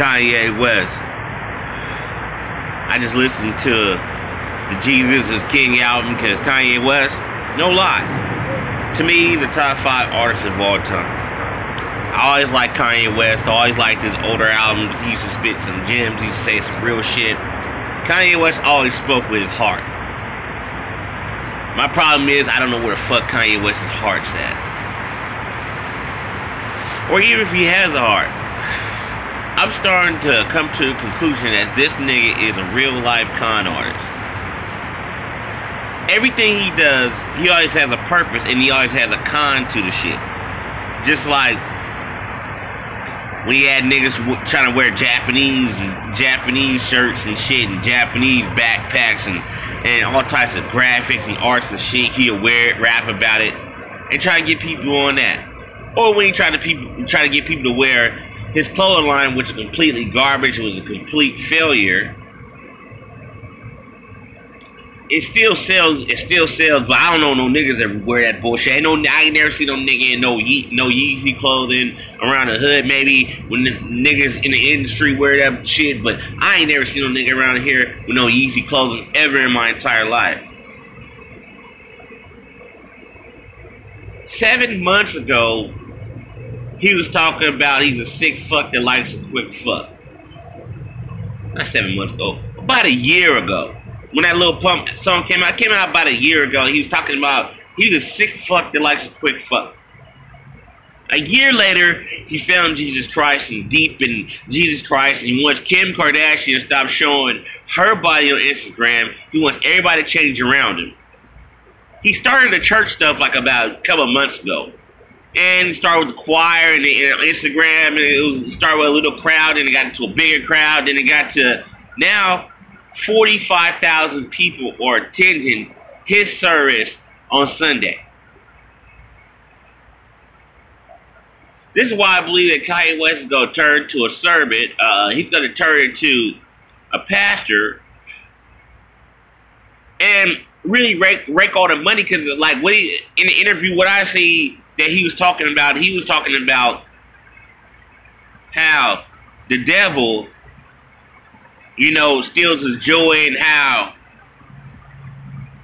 Kanye West. I just listened to the Jesus is King album because Kanye West, no lie, to me, he's the top five artist of all time. I always liked Kanye West. I always liked his older albums. He used to spit some gems. He used to say some real shit. Kanye West always spoke with his heart. My problem is I don't know where the fuck Kanye West's heart's at. Or even if he has a heart. I'm starting to come to the conclusion that this nigga is a real life con artist. Everything he does, he always has a purpose and he always has a con to the shit. Just like when he had niggas trying to wear Japanese Japanese shirts and shit and Japanese backpacks and, and all types of graphics and arts and shit, he'll wear it, rap about it, and try to get people on that. Or when he tried to people try to get people to wear his clothing line, which is completely garbage, was a complete failure. It still sells. It still sells, but I don't know no niggas that wear that bullshit. I know I ain't never seen no nigga in no Ye- no Yeezy clothing around the hood. Maybe when the niggas in the industry wear that shit, but I ain't never seen no nigga around here with no Yeezy clothing ever in my entire life. Seven months ago, he was talking about he's a sick fuck that likes a quick fuck. Not seven months ago, about a year ago when that little pump song came out, came out about a year ago. He was talking about he's a sick fuck that likes a quick fuck. A year later, he found Jesus Christ and deep in Jesus Christ, and he wants Kim Kardashian to stop showing her body on Instagram. He wants everybody to change around him. He started the church stuff like about a couple months ago. And started with the choir and, the, and Instagram, and it was started with a little crowd, and it got into a bigger crowd, then it got to now 45,000 people are attending his service on Sunday. This is why I believe that Kanye West is going to turn to a servant. Uh, he's going to turn into a pastor and really rake, rake all the money because, like, what he, in the interview, what I see that he was talking about, he was talking about how the devil you know, steals his joy and how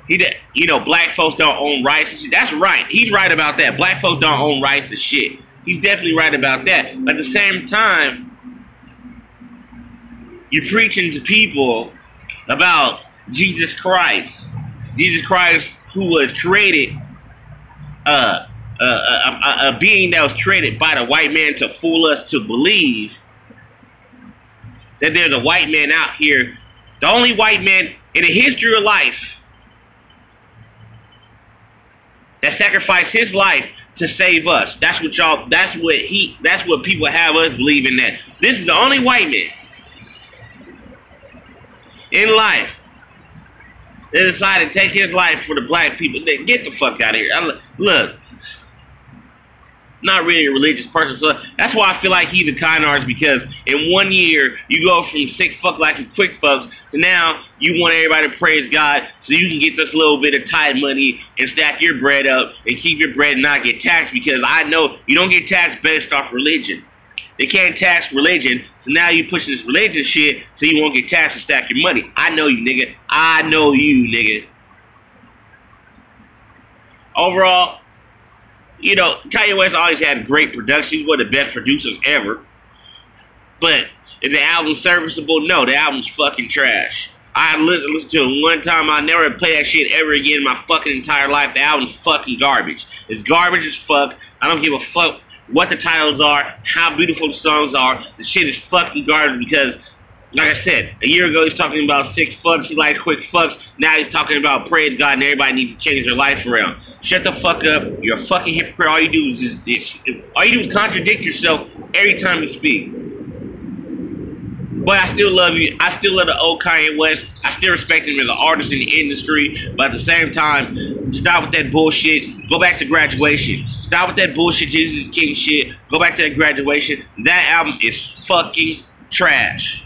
he, you know, black folks don't own rights. That's right. He's right about that. Black folks don't own rights and shit. He's definitely right about that. But at the same time, you're preaching to people about Jesus Christ. Jesus Christ, who was created, uh, uh, a, a, a being that was created by the white man to fool us to believe that there's a white man out here, the only white man in the history of life that sacrificed his life to save us. That's what y'all that's what he that's what people have us believing that. This is the only white man in life that decided to take his life for the black people. Get the fuck out of here. I, look, not really a religious person. So that's why I feel like he's a kind artist because in one year you go from sick fuck like a quick fucks to now you want everybody to praise God so you can get this little bit of tithe money and stack your bread up and keep your bread and not get taxed because I know you don't get taxed based off religion. They can't tax religion, so now you pushing this religion shit so you won't get taxed and stack your money. I know you, nigga. I know you, nigga. Overall, you know, Kanye West always has great production. He's one of the best producers ever. But is the album serviceable? No, the album's fucking trash. I listened, listened to it one time. I'll never play that shit ever again in my fucking entire life. The album's fucking garbage. It's garbage as fuck. I don't give a fuck what the titles are, how beautiful the songs are. The shit is fucking garbage because like I said, a year ago he's talking about sick fucks, he like quick fucks. Now he's talking about praise God and everybody needs to change their life around. Shut the fuck up. You're a fucking hypocrite. All you do is, all you do is contradict yourself every time you speak. But I still love you. I still love the old Kanye West. I still respect him as an artist in the industry. But at the same time, stop with that bullshit. Go back to graduation. Stop with that bullshit Jesus King shit. Go back to that graduation. That album is fucking trash.